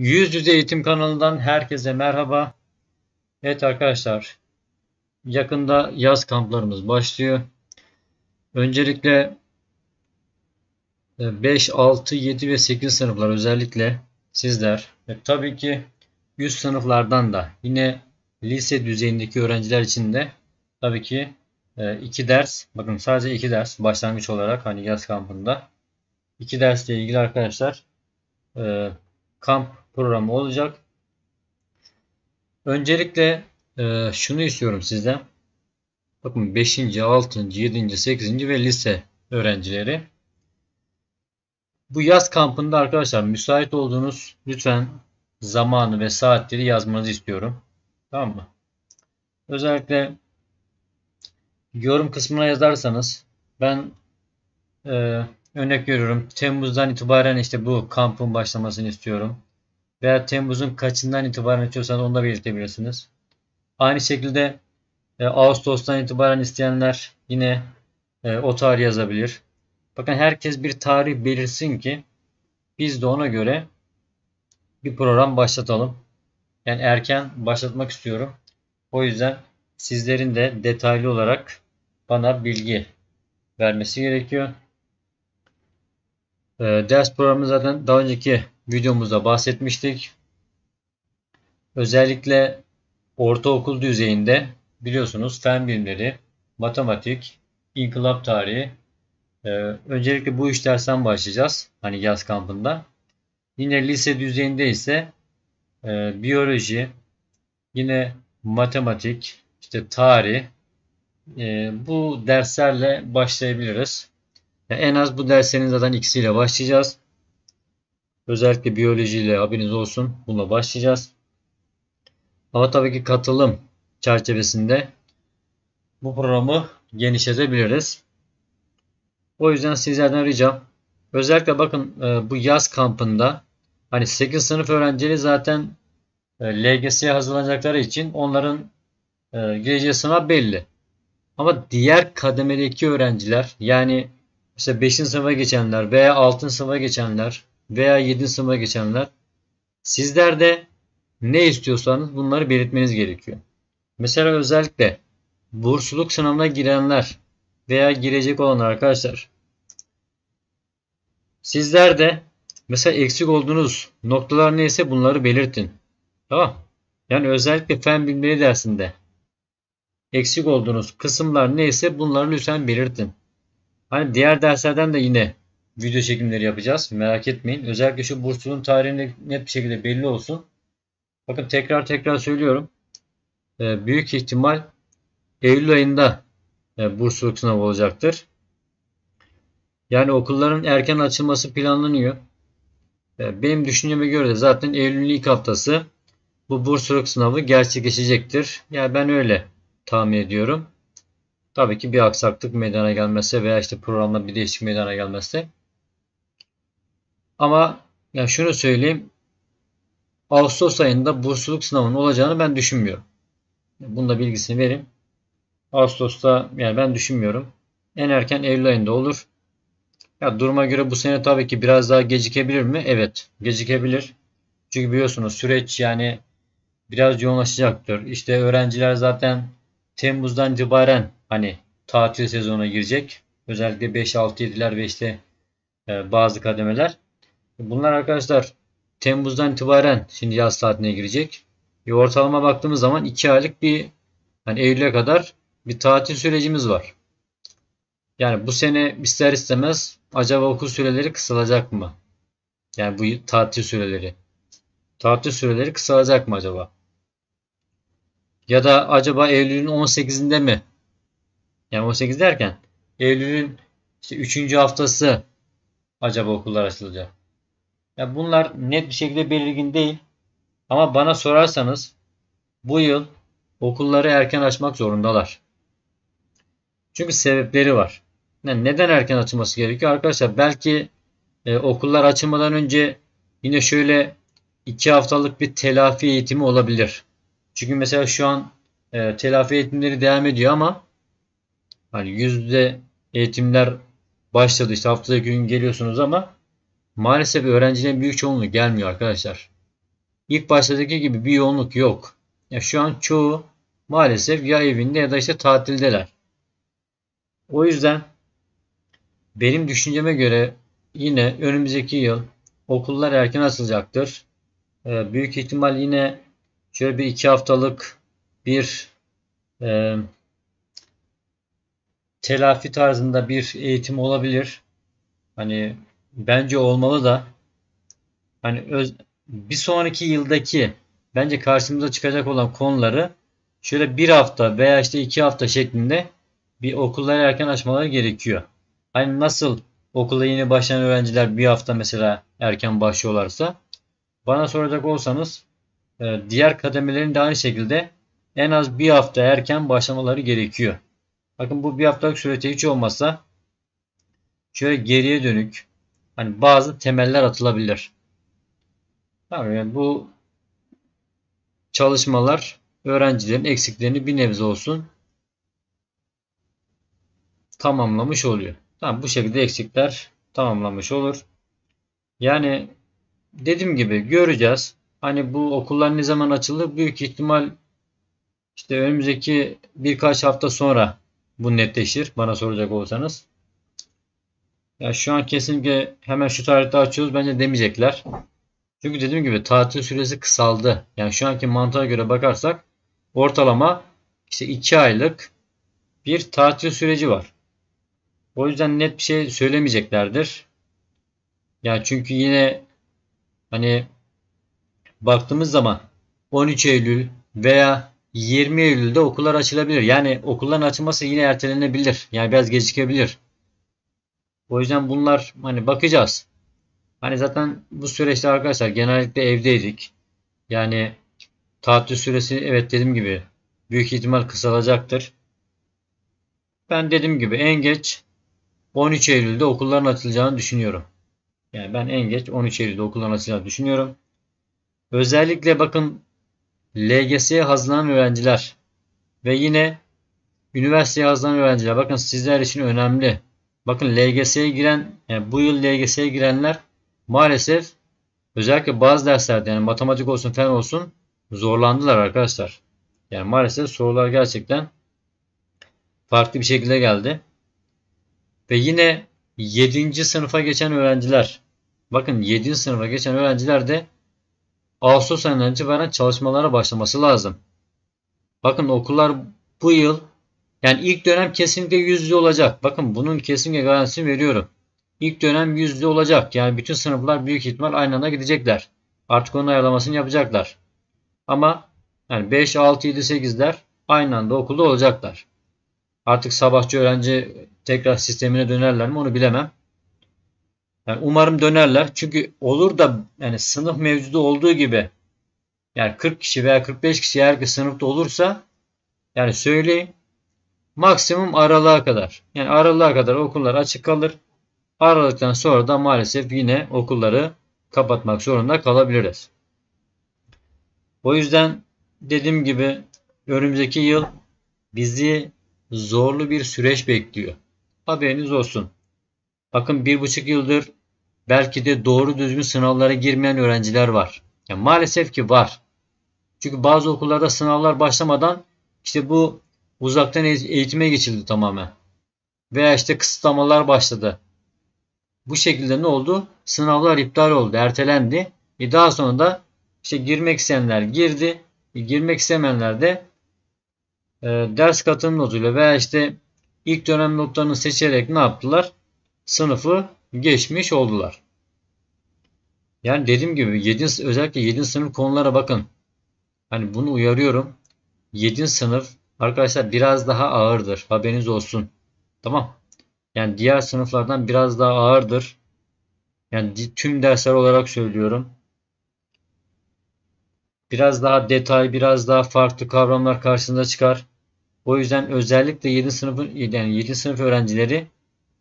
Yüz Yüze Eğitim kanalından herkese merhaba. Evet arkadaşlar, yakında yaz kamplarımız başlıyor. Öncelikle 5, 6, 7 ve 8 sınıflar özellikle sizler ve tabii ki üst sınıflardan da yine lise düzeyindeki öğrenciler için de tabii ki e, iki ders, bakın sadece iki ders başlangıç olarak hani yaz kampında iki dersle ilgili arkadaşlar e, kamp programı olacak. Öncelikle e, şunu istiyorum sizden. Bakın 5. 6. 7. 8. ve lise öğrencileri. Bu yaz kampında arkadaşlar müsait olduğunuz lütfen zamanı ve saatleri yazmanızı istiyorum. Tamam mı? Özellikle yorum kısmına yazarsanız ben e, örnek veriyorum. Temmuz'dan itibaren işte bu kampın başlamasını istiyorum. Veya Temmuz'un kaçından itibaren istiyorsanız onu da belirtebilirsiniz. Aynı şekilde e, Ağustos'tan itibaren isteyenler yine e, o tarih yazabilir. Bakın herkes bir tarih belirsin ki biz de ona göre bir program başlatalım. Yani erken başlatmak istiyorum. O yüzden sizlerin de detaylı olarak bana bilgi vermesi gerekiyor. E, ders programı zaten daha önceki videomuzda bahsetmiştik. Özellikle ortaokul düzeyinde biliyorsunuz fen bilimleri, matematik, inkılap tarihi. E, öncelikle bu üç dersten başlayacağız. Hani yaz kampında. Yine lise düzeyinde ise e, biyoloji, yine matematik, işte tarih, e, bu derslerle başlayabiliriz. Yani en az bu derslerin zaten ikisiyle başlayacağız. Özellikle biyolojiyle haberiniz olsun. Bununla başlayacağız. Ama tabii ki katılım çerçevesinde bu programı genişletebiliriz. O yüzden sizlerden ricam özellikle bakın e, bu yaz kampında hani 8 sınıf öğrencileri zaten e, LGS'ye hazırlanacakları için onların e, gireceği sınav belli. Ama diğer kademedeki öğrenciler yani işte 5. sınıfa geçenler veya 6. sınıfa geçenler veya 7. sınıfa geçenler sizler de ne istiyorsanız bunları belirtmeniz gerekiyor. Mesela özellikle bursluluk sınavına girenler veya girecek olanlar arkadaşlar sizler de mesela eksik olduğunuz noktalar neyse bunları belirtin. Tamam. Yani özellikle fen bilimleri dersinde eksik olduğunuz kısımlar neyse bunları lütfen belirtin. Hani diğer derslerden de yine video çekimleri yapacağız. Merak etmeyin. Özellikle şu bursluluğun tarihinde net bir şekilde belli olsun. Bakın tekrar tekrar söylüyorum. Ee, büyük ihtimal Eylül ayında e, bursluluk sınavı olacaktır. Yani okulların erken açılması planlanıyor. Ee, benim düşünceme göre de zaten Eylül'ün ilk haftası bu bursluluk sınavı gerçekleşecektir. Yani ben öyle tahmin ediyorum. Tabii ki bir aksaklık meydana gelmezse veya işte programda bir değişiklik meydana gelmezse. Ama yani şunu söyleyeyim. Ağustos ayında bursluluk sınavının olacağını ben düşünmüyorum. Bunun da bilgisini vereyim. Ağustos'ta yani ben düşünmüyorum. En erken Eylül ayında olur. Ya duruma göre bu sene tabii ki biraz daha gecikebilir mi? Evet, gecikebilir. Çünkü biliyorsunuz süreç yani biraz yoğunlaşacaktır. İşte öğrenciler zaten Temmuz'dan itibaren hani tatil sezonuna girecek. Özellikle 5, 6, 7'ler ve işte e, bazı kademeler. Bunlar arkadaşlar Temmuz'dan itibaren şimdi yaz tatiline girecek. Bir ortalama baktığımız zaman 2 aylık bir hani Eylül'e kadar bir tatil sürecimiz var. Yani bu sene ister istemez acaba okul süreleri kısalacak mı? Yani bu tatil süreleri. Tatil süreleri kısalacak mı acaba? Ya da acaba Eylül'ün 18'inde mi? Yani 18 derken Eylül'ün işte 3. haftası acaba okullar açılacak. Ya bunlar net bir şekilde belirgin değil. Ama bana sorarsanız bu yıl okulları erken açmak zorundalar. Çünkü sebepleri var. Yani neden erken açılması gerekiyor? Arkadaşlar belki e, okullar açılmadan önce yine şöyle 2 haftalık bir telafi eğitimi olabilir. Çünkü mesela şu an e, telafi eğitimleri devam ediyor ama hani yüzde eğitimler başladı. İşte haftada gün geliyorsunuz ama maalesef öğrencilerin büyük çoğunluğu gelmiyor arkadaşlar. ilk baştaki gibi bir yoğunluk yok. Ya şu an çoğu maalesef ya evinde ya da işte tatildeler. O yüzden benim düşünceme göre yine önümüzdeki yıl okullar erken açılacaktır. Ee, büyük ihtimal yine şöyle bir iki haftalık bir e, telafi tarzında bir eğitim olabilir. Hani bence olmalı da hani öz, bir sonraki yıldaki bence karşımıza çıkacak olan konuları şöyle bir hafta veya işte iki hafta şeklinde bir okulları erken açmaları gerekiyor. Hani nasıl okula yeni başlayan öğrenciler bir hafta mesela erken başlıyorlarsa bana soracak olsanız e, diğer kademelerin de aynı şekilde en az bir hafta erken başlamaları gerekiyor. Bakın bu bir haftalık sürede hiç olmazsa şöyle geriye dönük hani bazı temeller atılabilir. Tamam yani bu çalışmalar öğrencilerin eksiklerini bir nebze olsun tamamlamış oluyor. Tamam bu şekilde eksikler tamamlamış olur. Yani dediğim gibi göreceğiz. Hani bu okullar ne zaman açılır? Büyük ihtimal işte önümüzdeki birkaç hafta sonra bu netleşir bana soracak olsanız. Ya şu an kesinlikle hemen şu tarihte açıyoruz bence demeyecekler. Çünkü dediğim gibi tatil süresi kısaldı. Yani şu anki mantığa göre bakarsak ortalama işte 2 aylık bir tatil süreci var. O yüzden net bir şey söylemeyeceklerdir. Yani çünkü yine hani baktığımız zaman 13 Eylül veya 20 Eylül'de okullar açılabilir. Yani okulların açılması yine ertelenebilir. Yani biraz gecikebilir. O yüzden bunlar hani bakacağız. Hani zaten bu süreçte arkadaşlar genellikle evdeydik. Yani tatil süresi evet dediğim gibi büyük ihtimal kısalacaktır. Ben dediğim gibi en geç 13 Eylül'de okulların açılacağını düşünüyorum. Yani ben en geç 13 Eylül'de okulların açılacağını düşünüyorum. Özellikle bakın LGS'ye hazırlanan öğrenciler ve yine üniversiteye hazırlanan öğrenciler bakın sizler için önemli. Bakın LGS'ye giren yani bu yıl LGS'ye girenler maalesef özellikle bazı derslerde yani matematik olsun fen olsun zorlandılar arkadaşlar. Yani maalesef sorular gerçekten farklı bir şekilde geldi. Ve yine 7. sınıfa geçen öğrenciler bakın 7. sınıfa geçen öğrenciler de Ağustos ayından itibaren çalışmalara başlaması lazım. Bakın okullar bu yıl yani ilk dönem kesinlikle yüzde olacak. Bakın bunun kesinlikle garantisini veriyorum. İlk dönem yüzde olacak. Yani bütün sınıflar büyük ihtimal aynı anda gidecekler. Artık onun ayarlamasını yapacaklar. Ama yani 5, 6, 7, 8'ler aynı anda okulda olacaklar. Artık sabahçı öğrenci tekrar sistemine dönerler mi onu bilemem. Yani umarım dönerler. Çünkü olur da yani sınıf mevcudu olduğu gibi yani 40 kişi veya 45 kişi eğer ki sınıfta olursa yani söyleyin maksimum aralığa kadar. Yani aralığa kadar okullar açık kalır. Aralıktan sonra da maalesef yine okulları kapatmak zorunda kalabiliriz. O yüzden dediğim gibi önümüzdeki yıl bizi zorlu bir süreç bekliyor. Haberiniz olsun. Bakın bir buçuk yıldır belki de doğru düzgün sınavlara girmeyen öğrenciler var. Yani maalesef ki var. Çünkü bazı okullarda sınavlar başlamadan işte bu uzaktan eğitime geçildi tamamen. Veya işte kısıtlamalar başladı. Bu şekilde ne oldu? Sınavlar iptal oldu, ertelendi. E daha sonra da işte girmek isteyenler girdi. E girmek istemeyenler de e, ders katılım notuyla veya işte ilk dönem notlarını seçerek ne yaptılar? Sınıfı geçmiş oldular. Yani dediğim gibi 7. özellikle 7. sınıf konulara bakın. Hani bunu uyarıyorum. 7. sınıf arkadaşlar biraz daha ağırdır. Haberiniz olsun. Tamam. Yani diğer sınıflardan biraz daha ağırdır. Yani tüm dersler olarak söylüyorum. Biraz daha detay, biraz daha farklı kavramlar karşınıza çıkar. O yüzden özellikle 7 sınıfın yani 7 sınıf öğrencileri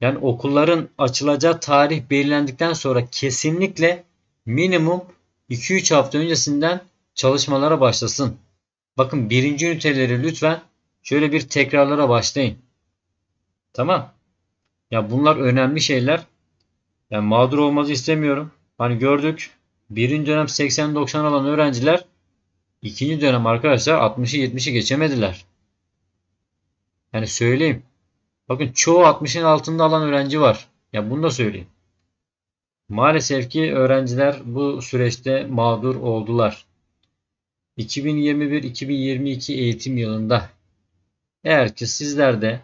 yani okulların açılacağı tarih belirlendikten sonra kesinlikle minimum 2-3 hafta öncesinden çalışmalara başlasın. Bakın birinci üniteleri lütfen şöyle bir tekrarlara başlayın. Tamam. Ya bunlar önemli şeyler. Yani mağdur olmanızı istemiyorum. Hani gördük birinci dönem 80-90 alan öğrenciler ikinci dönem arkadaşlar 60'ı 70'i geçemediler. Yani söyleyeyim. Bakın çoğu 60'ın altında alan öğrenci var. Ya bunu da söyleyeyim. Maalesef ki öğrenciler bu süreçte mağdur oldular. 2021-2022 eğitim yılında eğer ki sizler de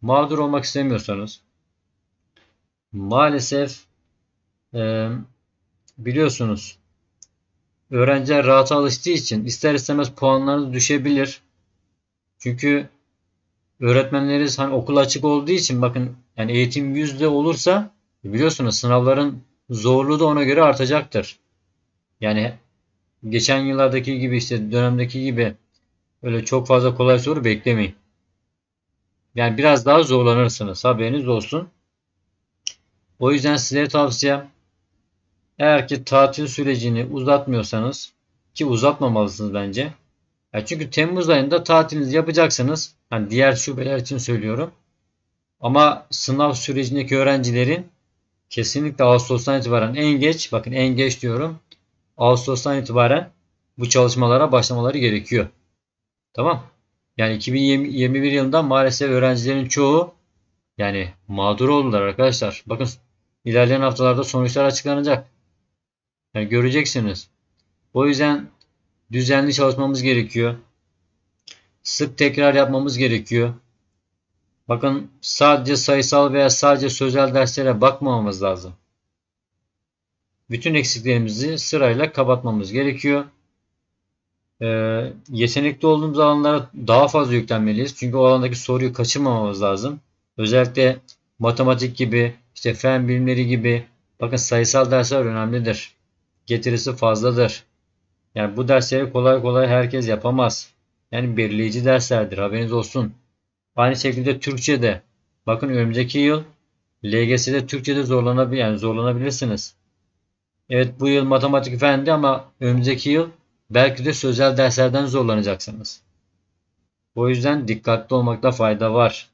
mağdur olmak istemiyorsanız maalesef e, biliyorsunuz öğrenciler rahata alıştığı için ister istemez puanlarınız düşebilir. Çünkü öğretmenleriniz hani okul açık olduğu için bakın yani eğitim yüzde olursa biliyorsunuz sınavların zorluğu da ona göre artacaktır. Yani geçen yıllardaki gibi işte dönemdeki gibi öyle çok fazla kolay soru beklemeyin. Yani biraz daha zorlanırsınız. Haberiniz olsun. O yüzden size tavsiyem eğer ki tatil sürecini uzatmıyorsanız ki uzatmamalısınız bence. Ya çünkü Temmuz ayında tatilinizi yapacaksınız. Hani diğer şubeler için söylüyorum. Ama sınav sürecindeki öğrencilerin kesinlikle Ağustos'tan itibaren en geç, bakın en geç diyorum. Ağustos'tan itibaren bu çalışmalara başlamaları gerekiyor. Tamam. Yani 2021 yılında maalesef öğrencilerin çoğu yani mağdur oldular arkadaşlar. Bakın ilerleyen haftalarda sonuçlar açıklanacak. Yani göreceksiniz. O yüzden düzenli çalışmamız gerekiyor. Sık tekrar yapmamız gerekiyor. Bakın sadece sayısal veya sadece sözel derslere bakmamamız lazım. Bütün eksiklerimizi sırayla kapatmamız gerekiyor. Ee, yetenekli olduğumuz alanlara daha fazla yüklenmeliyiz. Çünkü o alandaki soruyu kaçırmamamız lazım. Özellikle matematik gibi, işte fen bilimleri gibi bakın sayısal dersler önemlidir. Getirisi fazladır. Yani bu dersleri kolay kolay herkes yapamaz. Yani belirleyici derslerdir. Haberiniz olsun. Aynı şekilde Türkçe'de bakın önümüzdeki yıl LGS'de Türkçe'de zorlanabilir yani zorlanabilirsiniz. Evet bu yıl matematik fendi ama önümüzdeki yıl belki de sözel derslerden zorlanacaksınız. O yüzden dikkatli olmakta fayda var.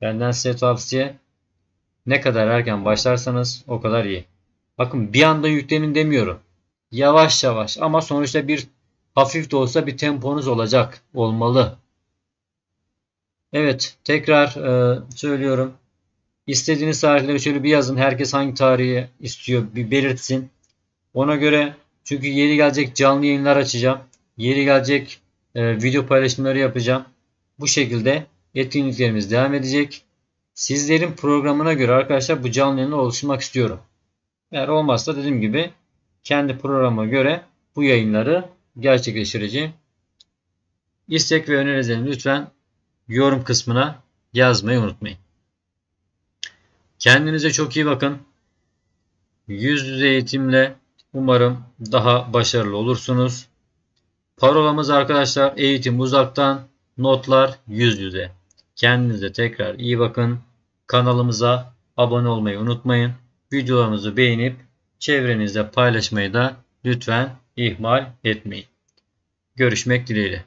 Benden size tavsiye ne kadar erken başlarsanız o kadar iyi. Bakın bir anda yüklenin demiyorum. Yavaş yavaş ama sonuçta bir hafif de olsa bir temponuz olacak. Olmalı. Evet tekrar e, söylüyorum. İstediğiniz tarihleri şöyle bir yazın. Herkes hangi tarihi istiyor bir belirtsin. Ona göre çünkü yeri gelecek canlı yayınlar açacağım. Yeri gelecek e, video paylaşımları yapacağım. Bu şekilde etkinliklerimiz devam edecek. Sizlerin programına göre arkadaşlar bu canlı yayınlar oluşturmak istiyorum. Eğer olmazsa dediğim gibi kendi programa göre bu yayınları gerçekleştireceğim. İstek ve önerilerinizi lütfen yorum kısmına yazmayı unutmayın. Kendinize çok iyi bakın. Yüz yüze eğitimle umarım daha başarılı olursunuz. Parolamız arkadaşlar eğitim uzaktan, notlar yüz yüze. Kendinize tekrar iyi bakın. Kanalımıza abone olmayı unutmayın. Videolarımızı beğenip çevrenizde paylaşmayı da lütfen ihmal etmeyin. Görüşmek dileğiyle.